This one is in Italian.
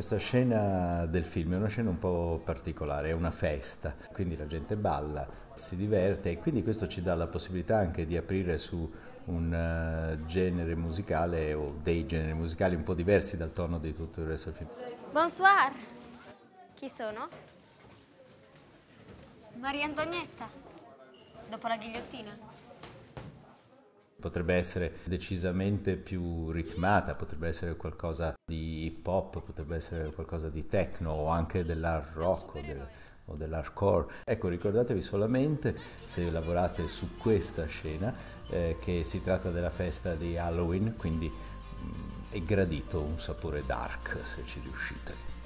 Questa scena del film è una scena un po' particolare, è una festa, quindi la gente balla, si diverte e quindi questo ci dà la possibilità anche di aprire su un uh, genere musicale o dei generi musicali un po' diversi dal tono di tutto il resto del film. Bonsoir! Chi sono? Maria Antonietta, dopo la ghigliottina. Potrebbe essere decisamente più ritmata, potrebbe essere qualcosa di hip hop, potrebbe essere qualcosa di techno o anche dell'hard rock o, del, o dell'hardcore. Ecco, ricordatevi solamente, se lavorate su questa scena, eh, che si tratta della festa di Halloween, quindi mh, mm, è gradito un sapore dark se ci riuscite.